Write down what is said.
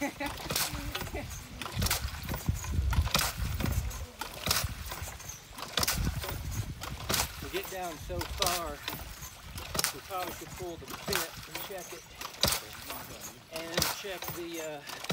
we get down so far, we probably should pull the bit and check it. And check the uh,